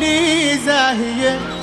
لي زاهية.